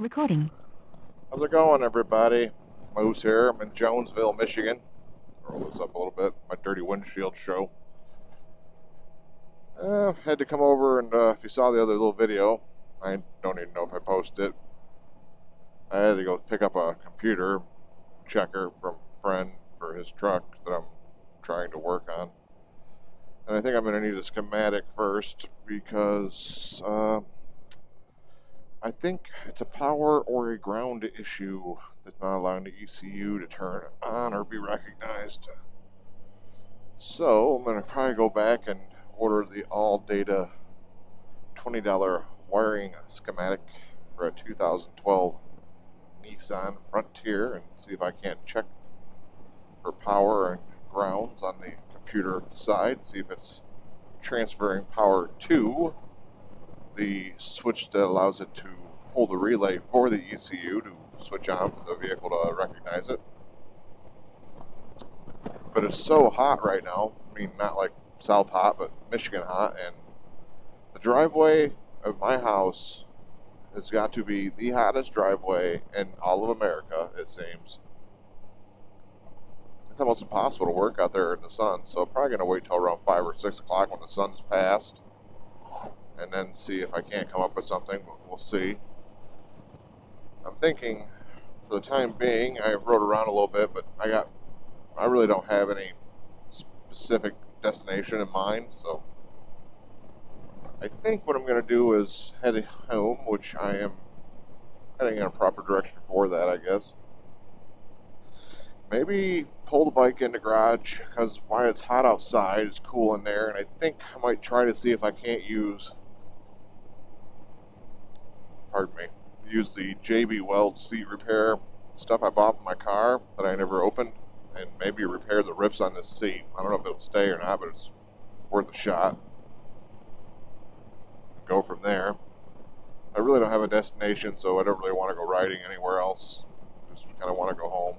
Recording. How's it going, everybody? Moose here. I'm in Jonesville, Michigan. Roll this up a little bit. My dirty windshield show. Uh, had to come over and uh, if you saw the other little video, I don't even know if I posted it. I had to go pick up a computer checker from a friend for his truck that I'm trying to work on. And I think I'm going to need a schematic first because uh, I think it's a power or a ground issue that's not allowing the ECU to turn on or be recognized. So I'm going to probably go back and order the ALLDATA $20 wiring schematic for a 2012 Nissan Frontier and see if I can't check for power and grounds on the computer side, see if it's transferring power to the switch that allows it to pull the relay for the ECU to switch on for the vehicle to recognize it. But it's so hot right now, I mean, not like South hot, but Michigan hot, and the driveway of my house has got to be the hottest driveway in all of America, it seems. It's almost impossible to work out there in the sun, so I'm probably going to wait till around 5 or 6 o'clock when the sun's passed and then see if I can't come up with something, but we'll see. I'm thinking, for the time being, I rode around a little bit, but I got, I really don't have any specific destination in mind, so I think what I'm going to do is head home, which I am heading in a proper direction for that, I guess. Maybe pull the bike in the garage, because while it's hot outside, it's cool in there, and I think I might try to see if I can't use pardon me, use the JB Weld seat repair stuff I bought for my car that I never opened and maybe repair the rips on this seat. I don't know if it'll stay or not, but it's worth a shot. Go from there. I really don't have a destination, so I don't really want to go riding anywhere else. Just kind of want to go home.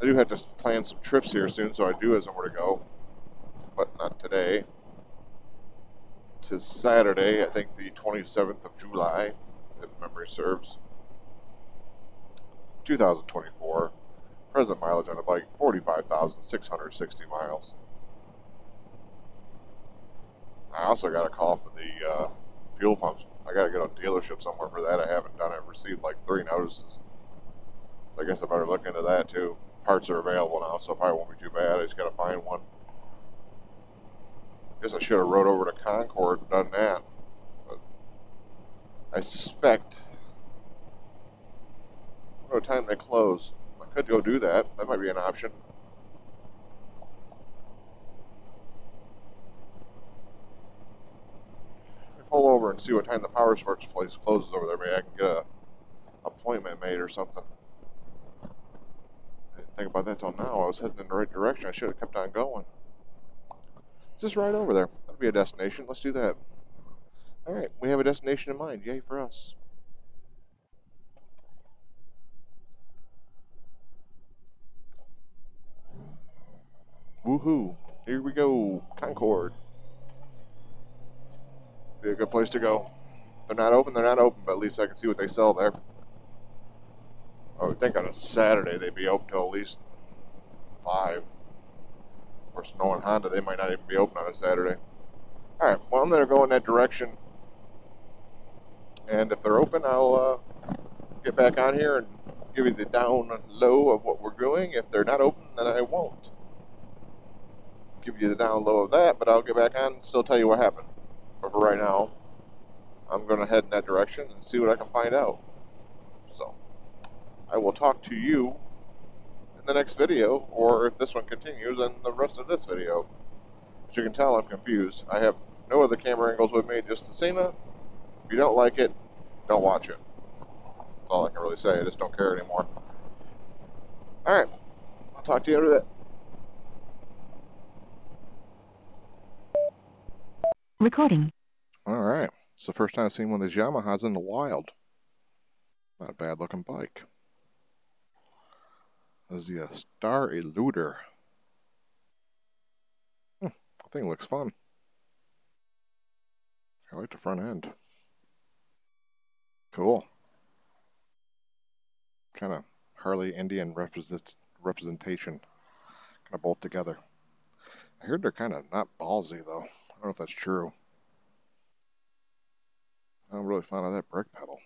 I do have to plan some trips here soon, so I do have somewhere to go, but not today. To Saturday, I think the 27th of July if memory serves. 2024. Present mileage on a bike 45,660 miles. I also got a call for the uh, fuel pumps. I got to get a dealership somewhere for that. I haven't done it. I've received like three notices. So I guess I better look into that too. Parts are available now, so probably won't be too bad. I just got to find one. I guess I should have rode over to Concord and done that. But I suspect what time they close. I could go do that. That might be an option. pull over and see what time the power sports place closes over there. Maybe I can get a appointment made or something. I didn't think about that till now. I was heading in the right direction. I should have kept on going. Just right over there. That'd be a destination. Let's do that. All right, we have a destination in mind. Yay for us. Woohoo. Here we go. Concord. Be a good place to go. They're not open, they're not open, but at least I can see what they sell there. Oh, I would think on a Saturday they'd be open till at least 5. Of course, knowing Honda, they might not even be open on a Saturday. Alright, well, I'm going to go in that direction and if they're open, I'll uh, get back on here and give you the down low of what we're doing. If they're not open, then I won't give you the down low of that, but I'll get back on and still tell you what happened. But for right now, I'm going to head in that direction and see what I can find out. So, I will talk to you in the next video, or if this one continues, in the rest of this video. As you can tell, I'm confused. I have no other camera angles with me, just the Sena. If you don't like it, don't watch it. That's all I can really say. I just don't care anymore. Alright. I'll talk to you in a bit. Recording. Alright. It's the first time I've seen one of these Yamahas in the wild. Not a bad looking bike. Is the uh, Star Eluder. Hmm, thing looks fun. I like the front end. Cool. kind of Harley Indian represent, representation, kind of bolt together. I heard they're kind of not ballsy though. I don't know if that's true. I'm really fond of that brake pedal.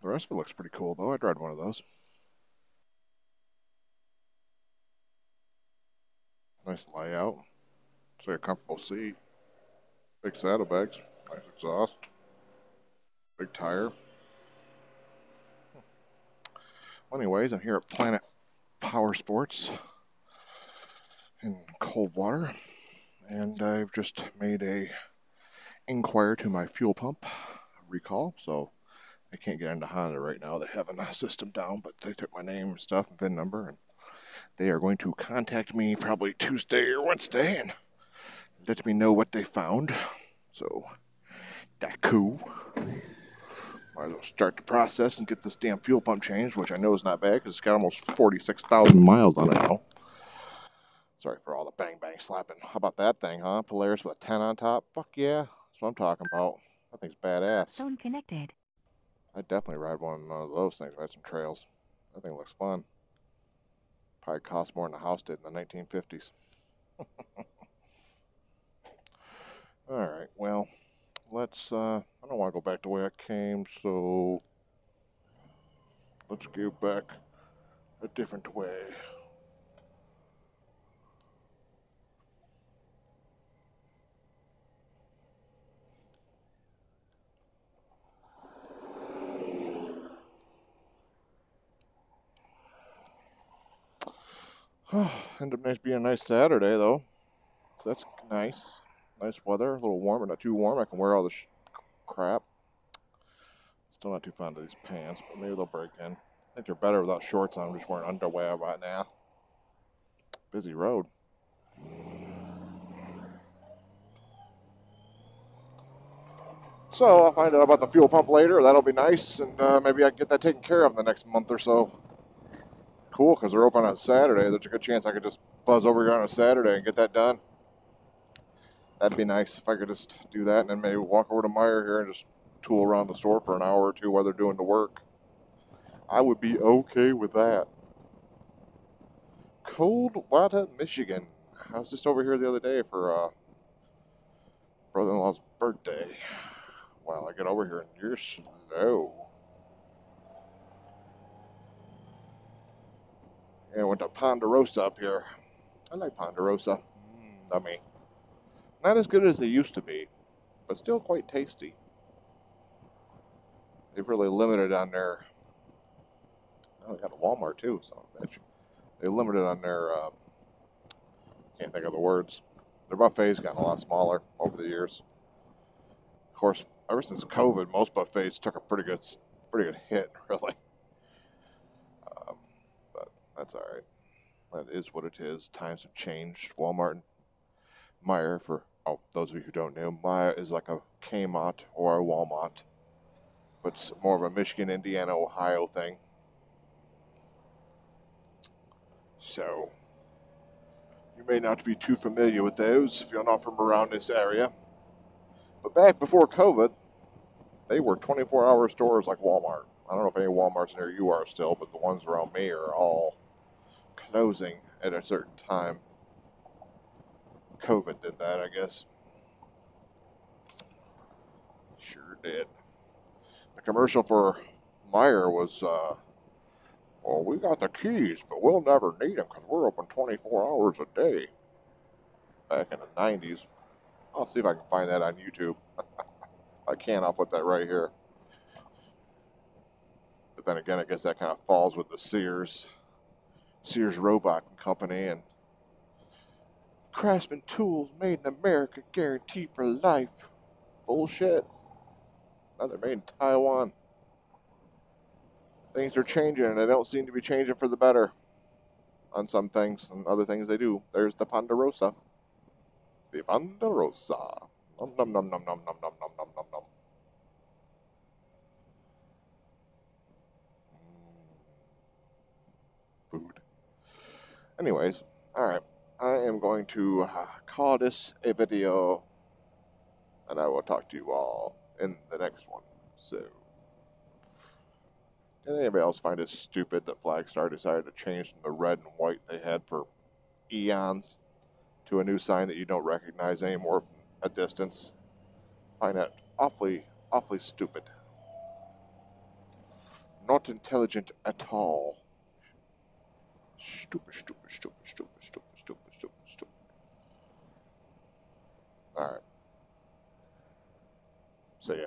The rest of it looks pretty cool though. I'd ride one of those. Nice layout. It's a comfortable seat. Big saddlebags. Nice exhaust. Big tire. Well, anyways, I'm here at Planet Power Sports in Coldwater, and I've just made a inquire to my fuel pump recall. So I can't get into Honda right now. They have a system down, but they took my name, and stuff, and VIN number, and they are going to contact me probably Tuesday or Wednesday and let me know what they found. So that cool. Might as well start the process and get this damn fuel pump changed, which I know is not bad because it's got almost 46,000 miles on it now. Sorry for all the bang bang slapping. How about that thing, huh? Polaris with a 10 on top? Fuck yeah. That's what I'm talking about. That thing's badass. Phone connected. I'd definitely ride one of those things, ride some trails. That thing looks fun. Probably cost more than a house did in the 1950s. Alright, well, let's, uh, I don't want to go back the way I came, so let's go back a different way. Ended up being a nice Saturday, though. So that's nice. Nice weather, a little warm, but not too warm. I can wear all this crap. Still not too fond of these pants, but maybe they'll break in. I think they're better without shorts on. I'm just wearing underwear right now. Busy road. So I'll find out about the fuel pump later. That'll be nice, and uh, maybe I can get that taken care of in the next month or so. Cool, because they're open on Saturday. There's a good chance I could just buzz over here on a Saturday and get that done. That'd be nice if I could just do that and then maybe walk over to Meijer here and just tool around the store for an hour or two while they're doing the work. I would be okay with that. Coldwater, Michigan. I was just over here the other day for uh, brother-in-law's birthday. Well, I get over here and you're slow. And I went to Ponderosa up here. I like Ponderosa. Mm, dummy. Not as good as they used to be, but still quite tasty. They've really limited on their. Oh, they got a Walmart too, so bitch. They limited on their. Uh, can't think of the words. Their buffet's gotten a lot smaller over the years. Of course, ever since COVID, most buffets took a pretty good, pretty good hit, really. That's all right. That is what it is. Times have changed. Walmart Meijer, for oh, those of you who don't know, Meijer is like a Kmart or a Walmart, but it's more of a Michigan, Indiana, Ohio thing. So, you may not be too familiar with those if you're not from around this area. But back before COVID, they were 24 hour stores like Walmart. I don't know if any Walmarts near you are still, but the ones around me are all closing at a certain time. COVID did that, I guess. Sure did. The commercial for Meijer was, uh, well, we got the keys, but we'll never need them because we're open 24 hours a day. Back in the 90s. I'll see if I can find that on YouTube. I can, I'll put that right here. But then again, I guess that kind of falls with the Sears, Sears Roebuck and Company and Craftsman tools made in America, guaranteed for life. Bullshit. Now they're made in Taiwan. Things are changing, and they don't seem to be changing for the better on some things, and other things they do. There's the Ponderosa. The Ponderosa. Nom nom nom nom nom nom nom nom nom nom nom. Food. Anyways, alright. I am going to uh, call this a video, and I will talk to you all in the next one. So, did anybody else find it stupid that Flagstar decided to change from the red and white they had for eons to a new sign that you don't recognize anymore from a distance? Find that awfully, awfully stupid. Not intelligent at all. Stupid, stupid, stupid, stupid, stupid, stupid, stupid, stupid. Alright. See ya.